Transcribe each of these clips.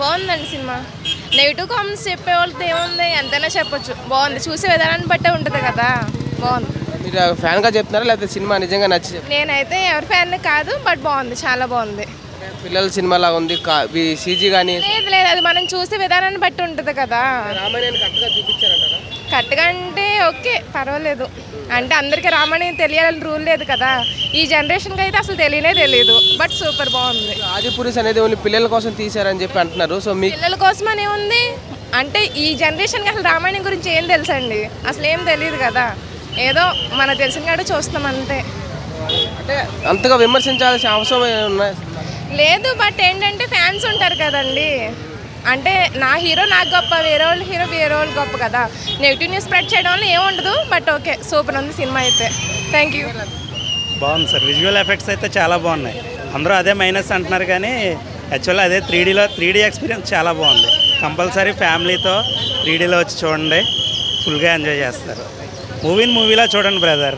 బాగుందండి cinema. Negative comments చెప్పే వాళ్ళకి ఏముంది? ఎంతైనా చెప్పొచ్చు. బాగుంది. చూసే విధానాన్ని బట్టే ఉంటుంది కదా. బాగుంది. మీరు ఫ్యాన్గా చెప్తున్నారా? లేకపోతే సినిమా నిజంగా నచ్చి? నేనైతే ఎవరి ఫ్యాన్ కాదు బట్ బాగుంది. చాలా బాగుంది. పిల్లల సినిమా లాగా ఉంది సీజీ కానీ లేదు లేదు. అది మనం చూసే విధానాన్ని బట్టి ఉంటుంది కదా. చూపించారంటారా? కరెక్ట్గా అంటే ఓకే పర్వాలేదు. అంటే అందరికీ రామని తెలియాలని రూల్ లేదు కదా. ఈ జనరేషన్కి అయితే అసలు తెలియనే తెలియదు బట్ సూపర్ బాగుంది. ఆదిపురుష్ అనేది ఓన్లీ పిల్లల కోసం తీశారని చెప్పి అంటున్నారు. సో మీకు పిల్లల కోసం అని ఉంది. అంటే ఈ జనరేషన్కి అసలు రామాయణం గురించి ఏం తెలుసండి? అసలు ఏం తెలియదు కదా. ఏదో మనకు తెలిసిన కాడ చూస్తాం అంతే. అంటే అంతగా విమర్శించాల్సిన అవసరం లేదు బట్ ఏంటంటే ఫ్యాన్స్ ఉంటారు కదండి. అంటే నా హీరో నాకు గొప్ప వేరే వాళ్ళ హీరో వేరే వాళ్ళు గొప్ప కదా. నెగిటివ్ న్యూస్ స్ప్రెడ్ చేయడం వల్ల ఏముండదు బట్ ఓకే సూపర్ ఉంది సినిమా అయితే. థ్యాంక్ యూ బాగుంది సార్. విజువల్ ఎఫెక్ట్స్ అయితే చాలా బాగున్నాయి. అందరూ అదే మైనస్ అంటున్నారు కానీ యాక్చువల్లీ అదే త్రీ డీలో త్రీ డీ ఎక్స్పీరియన్స్ చాలా బాగుంది. కంపల్సరీ ఫ్యామిలీతో త్రీ డీలో వచ్చి చూడండి. ఫుల్గా ఎంజాయ్ చేస్తారు. మూవీని మూవీలా చూడండి బ్రదర్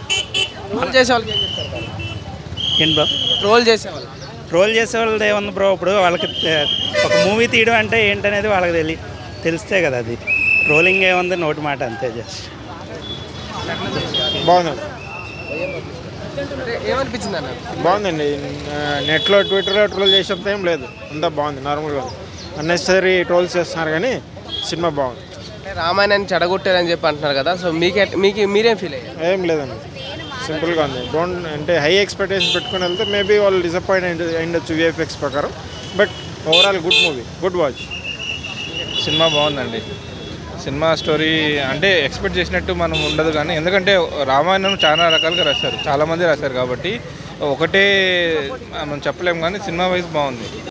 ట్రోల్ చేసే వాళ్ళకి ఏం చెప్తారు ఏంటి బ్రో ట్రోల్ చేసేవాళ్ళు ట్రోల్ చేసే వాళ్ళది ఏముంది బ్రో? ఇప్పుడు వాళ్ళకి ఒక మూవీ తీయడం అంటే ఏంటనేది వాళ్ళకి తెలి తెలిస్తే కదా అది. ట్రోలింగ్ ఏముంది? నోటి మాట అంతే జస్ట్ ఏమనిపించింది అన్న బాగుందండి. నెట్లో ట్విట్టర్లో ట్రోల్ చేసేంత ఏం లేదు. అంతా బాగుంది నార్మల్గా అన్నెసరీ ట్రోల్స్ చేస్తున్నారు కానీ సినిమా బాగుంది. అంటే రామాయణాన్ని చెడగొట్టారని చెప్పి అంటున్నారు కదా సో మీకు మీకు మీరేం ఫీల్ అయ్యారు? ఏం లేదండి. సింపుల్గా ఉంది డోంట్ అంటే హై ఎక్స్పెక్టేషన్ పెట్టుకుని వెళ్తే మేబీ వాళ్ళు డిసప్పాయింట్ అయిండొచ్చు విఎఫ్ఎక్స్ ప్రకారం. But overall good movie good watch cinema బాగుందండి. సినిమా స్టోరీ అంటే ఎక్స్పెక్ట్ చేసినట్టు మనం ఉండదు కానీ ఎందుకంటే రామాయణం చాలా రకాలుగా రాశారు. చాలామంది రాశారు కాబట్టి ఒకటే మనం చెప్పలేము కానీ సినిమా వైజ్ బాగుంది.